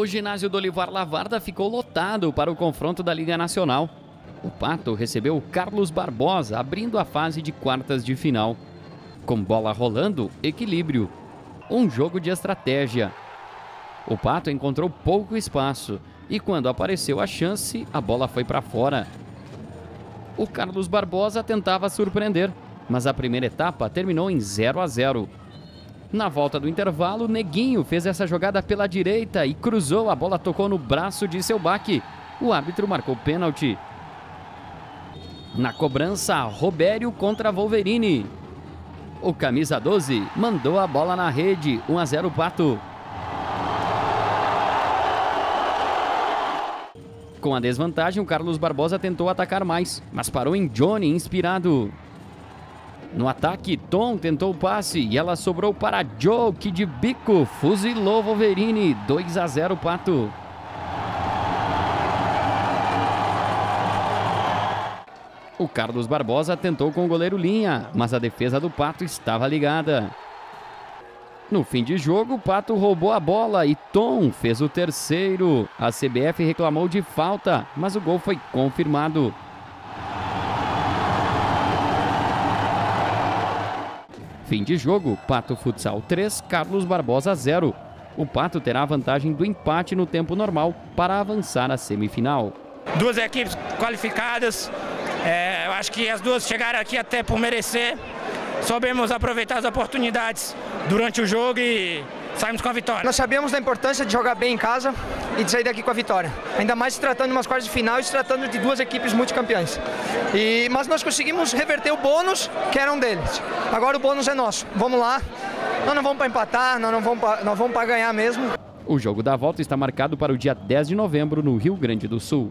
O ginásio do Olivar Lavarda ficou lotado para o confronto da Liga Nacional. O Pato recebeu o Carlos Barbosa, abrindo a fase de quartas de final. Com bola rolando, equilíbrio. Um jogo de estratégia. O Pato encontrou pouco espaço e, quando apareceu a chance, a bola foi para fora. O Carlos Barbosa tentava surpreender, mas a primeira etapa terminou em 0 a 0. Na volta do intervalo, Neguinho fez essa jogada pela direita e cruzou. A bola tocou no braço de seu baque. O árbitro marcou pênalti. Na cobrança, Robério contra Wolverine. O camisa 12 mandou a bola na rede, 1 a 0 Pato. Com a desvantagem, o Carlos Barbosa tentou atacar mais, mas parou em Johnny, inspirado. No ataque, Tom tentou o passe e ela sobrou para Joe, que de bico fuzilou Wolverine. 2 a 0 Pato. O Carlos Barbosa tentou com o goleiro Linha, mas a defesa do Pato estava ligada. No fim de jogo, o Pato roubou a bola e Tom fez o terceiro. A CBF reclamou de falta, mas o gol foi confirmado. Fim de jogo, Pato Futsal 3, Carlos Barbosa 0. O Pato terá a vantagem do empate no tempo normal para avançar à semifinal. Duas equipes qualificadas, é, eu acho que as duas chegaram aqui até por merecer. Soubemos aproveitar as oportunidades durante o jogo e saímos com a vitória. Nós sabemos da importância de jogar bem em casa e de sair daqui com a vitória. Ainda mais se tratando de umas quartas de final e se tratando de duas equipes multicampeãs. E, mas nós conseguimos reverter o bônus que era um deles. Agora o bônus é nosso. Vamos lá. Nós não vamos para empatar, nós não vamos para, nós vamos para ganhar mesmo. O jogo da volta está marcado para o dia 10 de novembro no Rio Grande do Sul.